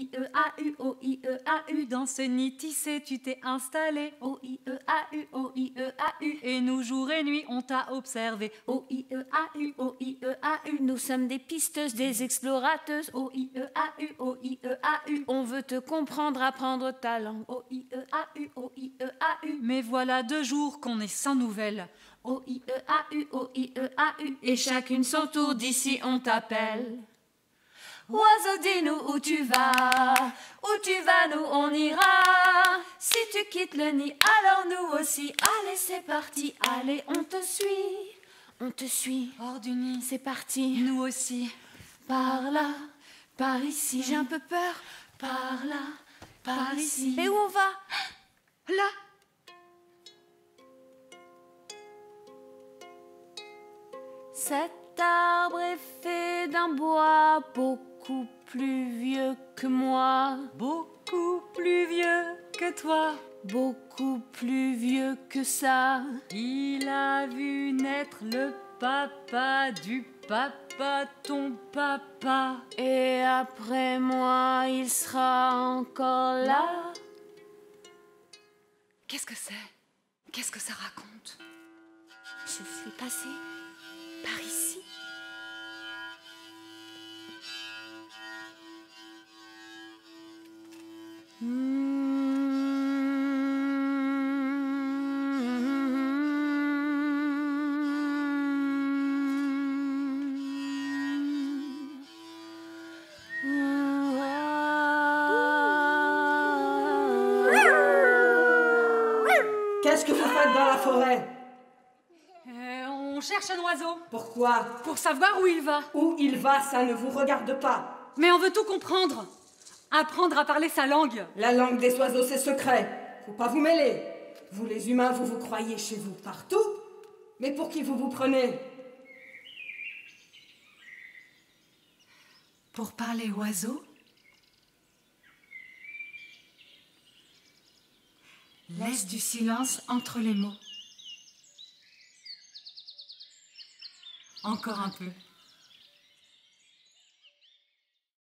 O-I-E-A-U, O-I-E-A-U. Dans ce nid tissé, tu t'es installé. O-I-E-A-U, O-I-E-A-U. Et nous, jour et nuit, on t'a observé. O-I-E-A-U, O-I-E-A-U. Nous sommes des pisteuses, des explorateuses. O-I-E-A-U, O-I-E-A-U. On veut te comprendre, apprendre ta langue. O-I-E-A-U, O-I-E-A-U. Mais voilà deux jours qu'on est sans nouvelles. O-I-E-A-U, O-I-E-A-U. Et chacune son tour, d'ici on t'appelle. Oiseau, dis-nous où tu vas, où tu vas, nous on ira. Si tu quittes le nid, alors nous aussi. Allez, c'est parti, allez, on te suit. On te suit, Hors du nid, c'est parti. nous aussi. Par là, par ici, j'ai un peu peur. Par là, par ici. Et où on va? Là, Cet arbre est fait d'un bois beaucoup plus vieux que moi, beaucoup plus vieux que toi. beaucoup plus vieux que ça. Il a vu naître le papa du papa, ton papa. Et après moi, il sera encore là. Qu'est-ce que c'est? Qu'est-ce que ça raconte? Je suis passée Qu'est-ce que vous faites dans la forêt? Euh, On cherche un oiseau Pourquoi? Pour savoir où il va. Où il va, ça ne vous regarde pas. Mais on veut tout comprendre. Apprendre à parler sa langue. La langue des oiseaux, c'est secret. Faut pas vous mêler. Vous les humains, vous vous croyez chez vous partout. Mais pour qui vous vous prenez? Pour parler oiseau? Laisse du silence entre les mots. Encore un peu.